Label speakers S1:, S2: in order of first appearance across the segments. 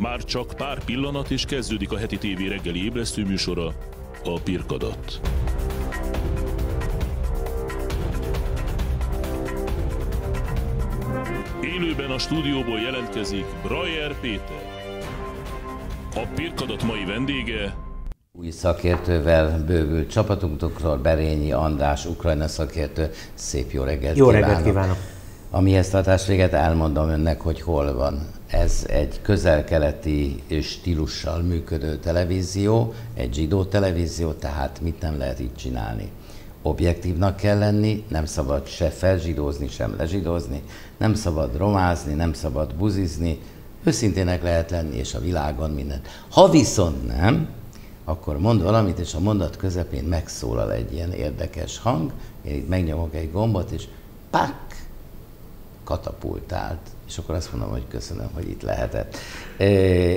S1: Már csak pár pillanat és kezdődik a heti tévé reggeli ébresztő műsora, a Pirkadat. Élőben a stúdióból jelentkezik Brajer Péter. A Pirkadat mai vendége
S2: új szakértővel bővült csapatunkról, Berényi András, Ukrajna szakértő. Szép jó reggelt
S3: Jó kívánok. reggelt kívánok!
S2: Ami ezt adás véget, elmondom önnek, hogy hol van. Ez egy közel-keleti stílussal működő televízió, egy zsidó televízió, tehát mit nem lehet így csinálni. Objektívnak kell lenni, nem szabad se felzsidózni, sem lezsidózni, nem szabad romázni, nem szabad buzizni, őszintének lehet lenni, és a világon minden. Ha viszont nem, akkor mond valamit, és a mondat közepén megszólal egy ilyen érdekes hang, én itt megnyomok egy gombot, és pak, katapultált. És akkor azt mondom, hogy köszönöm, hogy itt lehetett.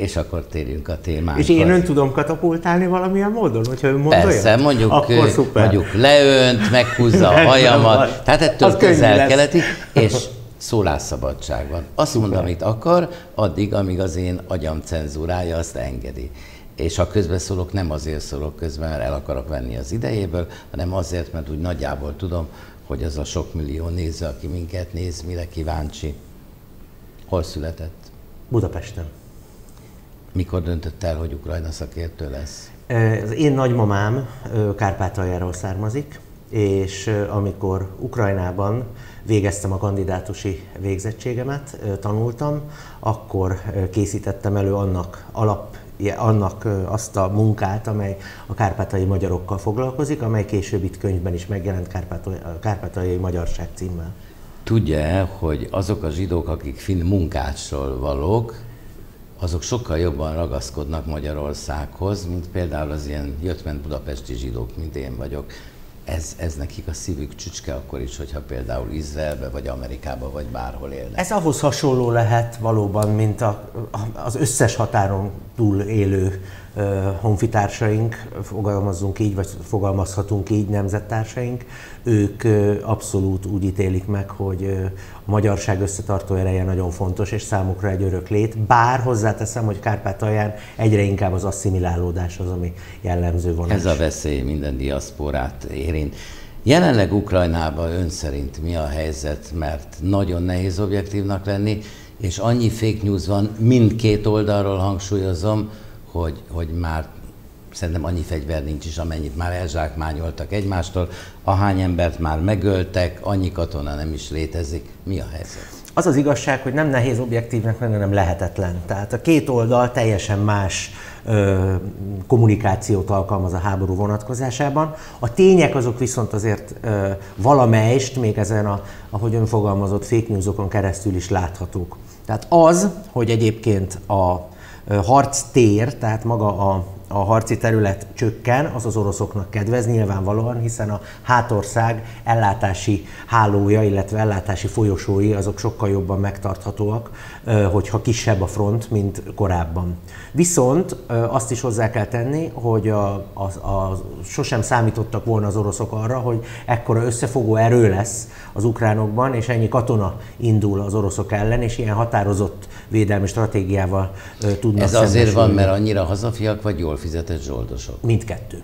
S2: És akkor térjünk a témánkhoz.
S3: És én ön tudom katapultálni valamilyen módon, hogyha ön mond
S2: Persze,
S3: olyan?
S2: mondjuk, akkor szuper. mondjuk leönt, meghúzza a hajamat, tehát ettől közel-keleti, és szólásszabadság van. Azt Szuper. mond, amit akar, addig, amíg az én agyam cenzúrája azt engedi és ha közbeszólok, nem azért szólok közben, mert el akarok venni az idejéből, hanem azért, mert úgy nagyjából tudom, hogy az a sok millió néző, aki minket néz, mire kíváncsi. Hol született?
S3: Budapesten.
S2: Mikor döntött el, hogy Ukrajna szakértő lesz?
S3: Az én nagymamám Kárpátaljáról származik, és amikor Ukrajnában végeztem a kandidátusi végzettségemet, tanultam, akkor készítettem elő annak alap annak azt a munkát, amely a kárpátai magyarokkal foglalkozik, amely később itt könyvben is megjelent Kárpátai Magyarság címmel.
S2: Tudja hogy azok a zsidók, akik finn munkácsról valók, azok sokkal jobban ragaszkodnak Magyarországhoz, mint például az ilyen jöttment budapesti zsidók, mint én vagyok ez, ez nekik a szívük csücske akkor is, hogyha például Izraelbe, vagy Amerikába, vagy bárhol élnek.
S3: Ez ahhoz hasonló lehet valóban, mint a, az összes határon túl élő honfitársaink, fogalmazzunk így, vagy fogalmazhatunk így, nemzettársaink, ők abszolút úgy ítélik meg, hogy a magyarság összetartó ereje nagyon fontos, és számukra egy örök lét. Bár hozzáteszem, hogy Kárpátalján egyre inkább az asszimilálódás az, ami jellemző van.
S2: Ez a veszély minden diaszporát érint. Jelenleg Ukrajnában ön szerint mi a helyzet, mert nagyon nehéz objektívnak lenni, és annyi fake news van, mindkét oldalról hangsúlyozom, hogy, hogy már szerintem annyi fegyver nincs is, amennyit már elzsákmányoltak egymástól, ahány embert már megöltek, annyi katona nem is létezik. Mi a helyzet?
S3: Az az igazság, hogy nem nehéz objektívnek lenni, nem lehetetlen. Tehát a két oldal teljesen más ö, kommunikációt alkalmaz a háború vonatkozásában. A tények azok viszont azért ö, valamelyest, még ezen a, ahogy ön fogalmazott, fake newsokon keresztül is láthatók. Tehát az, hogy egyébként a harc tér, tehát maga a, a harci terület csökken, az az oroszoknak kedvez nyilvánvalóan, hiszen a hátország ellátási hálója, illetve ellátási folyosói azok sokkal jobban megtarthatóak, hogyha kisebb a front, mint korábban. Viszont azt is hozzá kell tenni, hogy a, a, a, sosem számítottak volna az oroszok arra, hogy ekkora összefogó erő lesz az ukránokban, és ennyi katona indul az oroszok ellen, és ilyen határozott védelmi stratégiával tudnak
S2: Ez azért van, mert annyira hazafiak vagy jól fizetett zsoldosok?
S3: Mindkettő.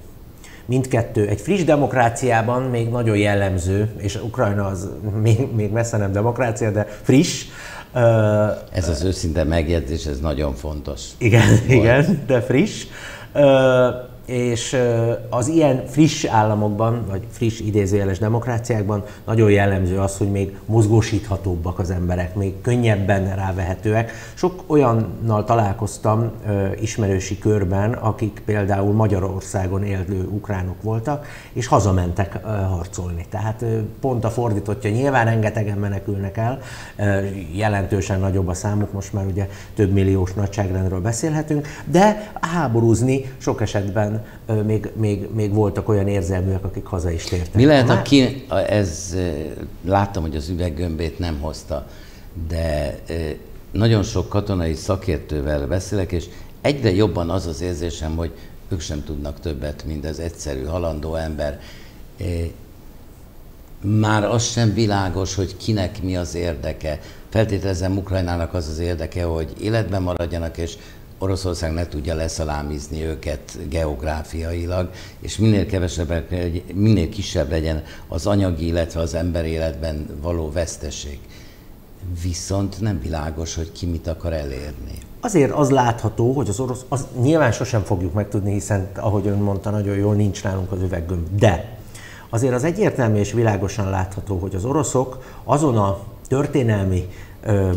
S3: Mindkettő. Egy friss demokráciában még nagyon jellemző, és Ukrajna az még, még messze nem demokrácia, de friss,
S2: ez az őszinte megjegyzés, ez nagyon fontos.
S3: Igen, volt. igen, de friss és az ilyen friss államokban, vagy friss idézőjeles demokráciákban nagyon jellemző az, hogy még mozgósíthatóbbak az emberek, még könnyebben rávehetőek. Sok olyannal találkoztam ismerősi körben, akik például Magyarországon élő ukránok voltak, és hazamentek harcolni. Tehát pont a fordítottja, nyilván rengetegen menekülnek el, jelentősen nagyobb a számuk, most már ugye több milliós nagyságrendről beszélhetünk, de háborúzni sok esetben még, még, még voltak olyan érzelműek, akik haza is tértek.
S2: Mi lehet, aki ez, láttam, hogy az üveggömbét nem hozta, de nagyon sok katonai szakértővel beszélek, és egyre jobban az az érzésem, hogy ők sem tudnak többet, mint az egyszerű halandó ember. Már az sem világos, hogy kinek mi az érdeke. Feltételezem Ukrajnának az az érdeke, hogy életben maradjanak, és Oroszország ne tudja leszalámizni őket geográfiailag, és minél kevesebb, minél kisebb legyen az anyagi, illetve az ember életben való veszteség. Viszont nem világos, hogy ki mit akar elérni.
S3: Azért az látható, hogy az orosz, az nyilván sosem fogjuk megtudni, hiszen ahogy ön mondta, nagyon jól nincs nálunk az üveggömb. De azért az egyértelmű és világosan látható, hogy az oroszok azon a történelmi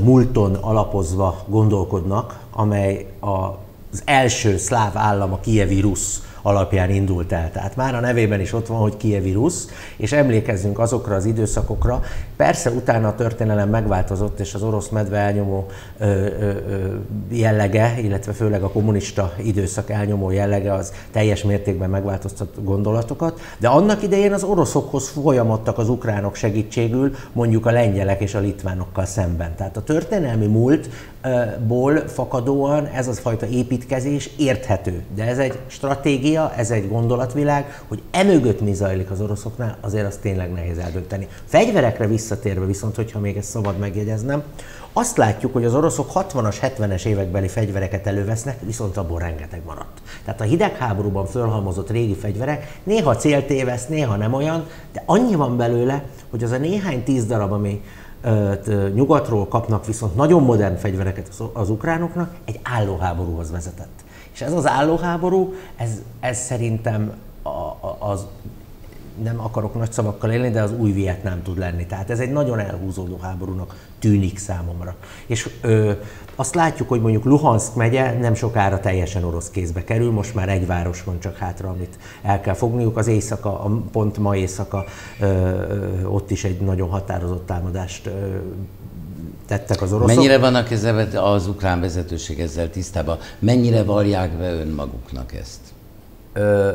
S3: múlton alapozva gondolkodnak, amely az első szláv állam, a kievi rusz alapján indult el. Tehát már a nevében is ott van, hogy kievi rusz, és emlékezzünk azokra az időszakokra. Persze utána a történelem megváltozott, és az orosz medve elnyomó ö, ö, jellege, illetve főleg a kommunista időszak elnyomó jellege az teljes mértékben megváltoztat gondolatokat, de annak idején az oroszokhoz folyamodtak az ukránok segítségül, mondjuk a lengyelek és a litvánokkal szemben. Tehát a történelmi múlt ból fakadóan ez az fajta építkezés érthető. De ez egy stratégia, ez egy gondolatvilág, hogy emögött mi zajlik az oroszoknál, azért az tényleg nehéz eldönteni. Fegyverekre visszatérve viszont, hogyha még ezt szabad megjegyeznem, azt látjuk, hogy az oroszok 60-as, 70-es évekbeli fegyvereket elővesznek, viszont abból rengeteg maradt. Tehát a hidegháborúban fölhalmozott régi fegyverek néha céltévesz, néha nem olyan, de annyi van belőle, hogy az a néhány tíz darab, ami nyugatról kapnak viszont nagyon modern fegyvereket az ukránoknak, egy állóháborúhoz vezetett. És ez az állóháború, ez, ez szerintem az, nem akarok nagy szavakkal élni, de az új Vietnám tud lenni. Tehát ez egy nagyon elhúzódó háborúnak tűnik számomra. És ö, azt látjuk, hogy mondjuk Luhansk megye nem sokára teljesen orosz kézbe kerül, most már egy város van csak hátra, amit el kell fogniuk. Az éjszaka, a pont ma éjszaka ö, ott is egy nagyon határozott támadást ö, tettek az oroszok.
S2: Mennyire vannak ezzel az ukrán vezetőség ezzel tisztában? Mennyire vallják be önmaguknak ezt?
S3: Ö,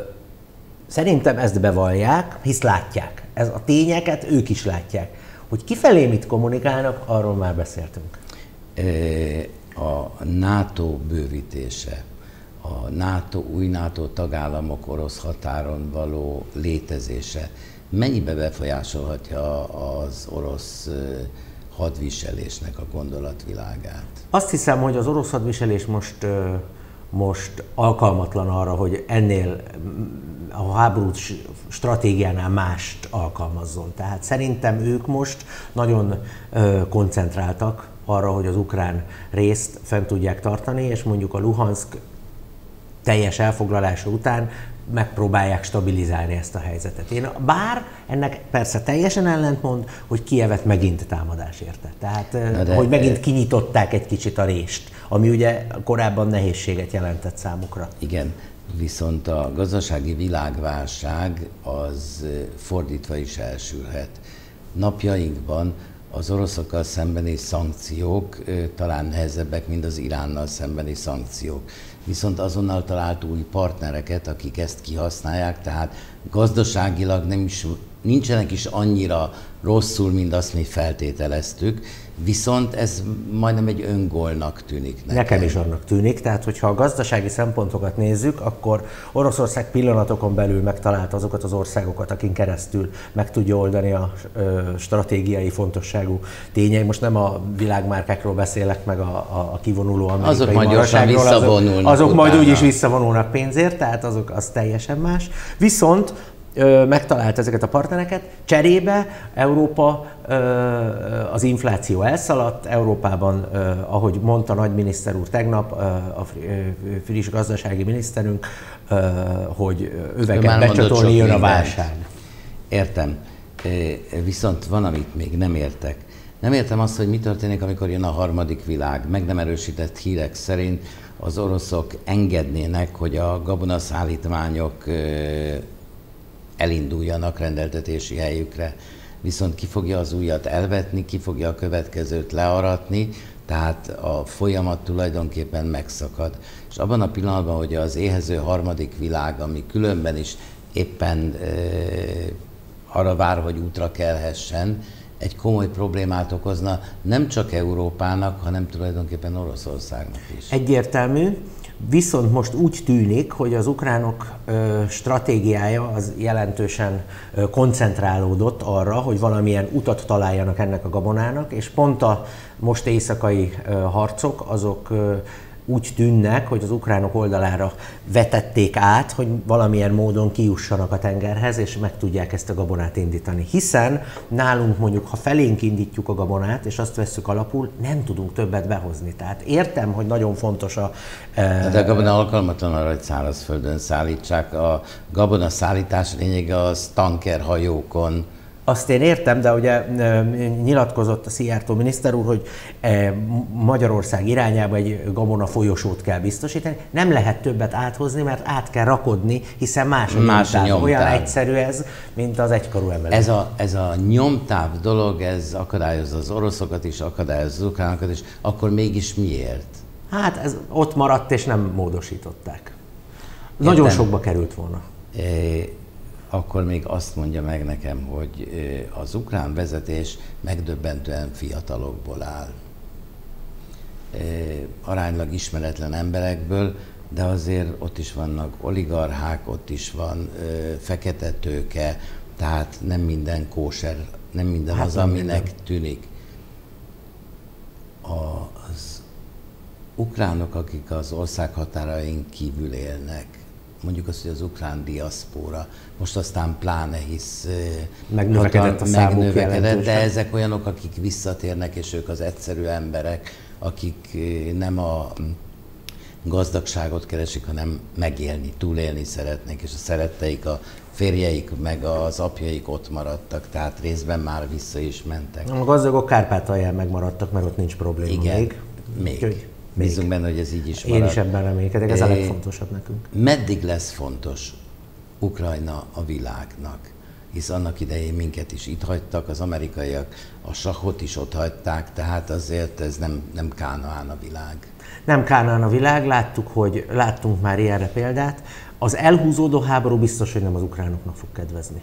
S3: szerintem ezt bevallják, hisz látják. Ez a tényeket ők is látják. Hogy kifelé mit kommunikálnak, arról már beszéltünk.
S2: A NATO bővítése, a NATO, új NATO tagállamok orosz határon való létezése mennyibe befolyásolhatja az orosz hadviselésnek a gondolatvilágát?
S3: Azt hiszem, hogy az orosz hadviselés most most alkalmatlan arra, hogy ennél a háború stratégiánál mást alkalmazzon. Tehát szerintem ők most nagyon koncentráltak arra, hogy az ukrán részt fent tudják tartani, és mondjuk a Luhansk teljes elfoglalása után megpróbálják stabilizálni ezt a helyzetet. Én, bár ennek persze teljesen ellentmond, hogy Kievet megint támadás érte. Tehát, de, hogy megint kinyitották egy kicsit a rést, ami ugye korábban nehézséget jelentett számukra.
S2: Igen, viszont a gazdasági világválság az fordítva is elsülhet. Napjainkban az oroszokkal szembeni szankciók talán nehezebbek, mint az Iránnal szembeni szankciók. Viszont azonnal talált új partnereket, akik ezt kihasználják, tehát gazdaságilag nem is, nincsenek is annyira rosszul, mint azt mi feltételeztük, Viszont ez majdnem egy öngolnak tűnik nekem.
S3: Nekem is annak tűnik, tehát hogyha a gazdasági szempontokat nézzük, akkor Oroszország pillanatokon belül megtalálta azokat az országokat, akin keresztül meg tudja oldani a ö, stratégiai fontosságú tényei. Most nem a világmárkákról beszélek, meg a, a, a kivonuló amerikai
S2: Azok majd gyorsan visszavonulnak.
S3: Azok, azok majd úgyis visszavonulnak pénzért, tehát azok az teljesen más. Viszont megtalált ezeket a partnereket. Cserébe Európa az infláció elszaladt, Európában, ahogy mondta nagyminiszter úr tegnap, a friss gazdasági miniszterünk, hogy öveket becsatolni jön a válság.
S2: Értem. Viszont van, amit még nem értek. Nem értem azt, hogy mi történik, amikor jön a harmadik világ. Meg nem erősített hírek szerint az oroszok engednének, hogy a gabonaszállítmányok elinduljanak rendeltetési helyükre, viszont ki fogja az újat elvetni, ki fogja a következőt learatni, tehát a folyamat tulajdonképpen megszakad. És abban a pillanatban, hogy az éhező harmadik világ, ami különben is éppen e, arra vár, hogy útra kelhessen, egy komoly problémát okozna nem csak Európának, hanem tulajdonképpen Oroszországnak is.
S3: Egyértelmű. Viszont most úgy tűnik, hogy az ukránok stratégiája az jelentősen koncentrálódott arra, hogy valamilyen utat találjanak ennek a gabonának, és pont a most éjszakai harcok azok úgy tűnnek, hogy az ukránok oldalára vetették át, hogy valamilyen módon kijussanak a tengerhez, és meg tudják ezt a gabonát indítani. Hiszen nálunk mondjuk, ha felénk indítjuk a gabonát, és azt vesszük alapul, nem tudunk többet behozni. Tehát értem, hogy nagyon fontos a...
S2: E... De a gabona alkalmatlan arra, hogy szárazföldön szállítsák. A gabona szállítás lényege az tankerhajókon,
S3: azt én értem, de ugye nyilatkozott a Szijjártó miniszter úr, hogy Magyarország irányába egy gabona folyosót kell biztosítani. Nem lehet többet áthozni, mert át kell rakodni, hiszen más a más nyomtáv. nyomtáv. Olyan egyszerű ez, mint az egykarú ember.
S2: Ez a, ez a nyomtáv dolog, ez akadályozza az oroszokat is, akadályozza az ukránokat is. Akkor mégis miért?
S3: Hát ez ott maradt, és nem módosították. Értem. Nagyon sokba került volna. É
S2: akkor még azt mondja meg nekem, hogy az ukrán vezetés megdöbbentően fiatalokból áll. Aránylag ismeretlen emberekből, de azért ott is vannak oligarchák, ott is van fekete tőke, tehát nem minden kóser, nem minden hát az, aminek minden. tűnik. Az ukránok, akik az ország határain kívül élnek, mondjuk azt, hogy az ukrán diaszpóra, most aztán pláne hisz
S3: megnövekedett a számuk megnövekedett,
S2: de ezek olyanok, akik visszatérnek, és ők az egyszerű emberek, akik nem a gazdagságot keresik, hanem megélni, túlélni szeretnék, és a szeretteik, a férjeik, meg az apjaik ott maradtak, tehát részben már vissza is mentek.
S3: A gazdagok Kárpátalján megmaradtak, mert ott nincs probléma
S2: Igen,
S3: még.
S2: még. Úgyhogy Bízunk benne, hogy ez így is
S3: marad. Én is ebben reménykedek, ez a legfontosabb nekünk.
S2: Meddig lesz fontos Ukrajna a világnak? Hisz annak idején minket is itt hagytak, az amerikaiak a sahot is ott hagyták, tehát azért ez nem, nem Kánaán a világ.
S3: Nem Kánaán a világ, láttuk, hogy láttunk már ilyenre példát. Az elhúzódó háború biztos, hogy nem az ukránoknak fog kedvezni.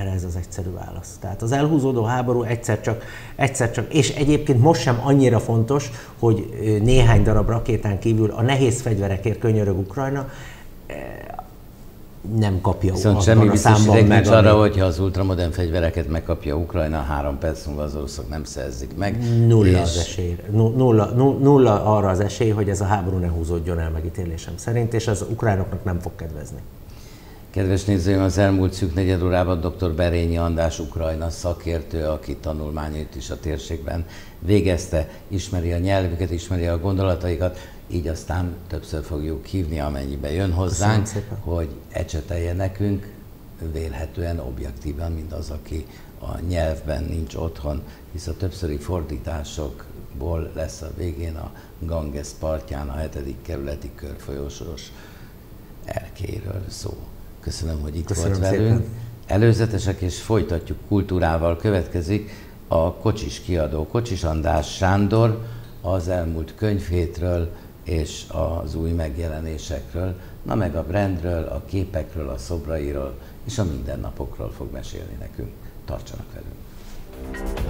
S3: Erre ez az egyszerű válasz. Tehát az elhúzódó háború egyszer csak, egyszer csak, és egyébként most sem annyira fontos, hogy néhány darab rakétán kívül a nehéz fegyverekért könyörög Ukrajna, nem kapja
S2: Viszont semmi biztosíték nincs arra, hogyha az ultramodern fegyvereket megkapja Ukrajna, három perc múlva az oroszok nem szerzik meg.
S3: Nulla és... az esély. Nulla, nulla arra az esély, hogy ez a háború ne húzódjon el megítélésem szerint, és az ukránoknak nem fog kedvezni.
S2: Kedves nézőim, az elmúlt szűk negyed órában dr. Berényi András Ukrajna szakértő, aki tanulmányait is a térségben végezte, ismeri a nyelvüket, ismeri a gondolataikat, így aztán többször fogjuk hívni, amennyibe jön hozzánk, hogy ecsetelje nekünk vélhetően objektívan, mint az, aki a nyelvben nincs otthon, hisz a többszöri fordításokból lesz a végén a Ganges partján a 7. kerületi körfolyósos erkéről szó. Köszönöm, hogy itt Köszönöm volt velünk. Szépen. Előzetesek és folytatjuk kultúrával következik a Kocsis kiadó. Kocsis András Sándor az elmúlt könyvhétről és az új megjelenésekről, na meg a brandről, a képekről, a szobrairól és a mindennapokról fog mesélni nekünk. Tartsanak velünk!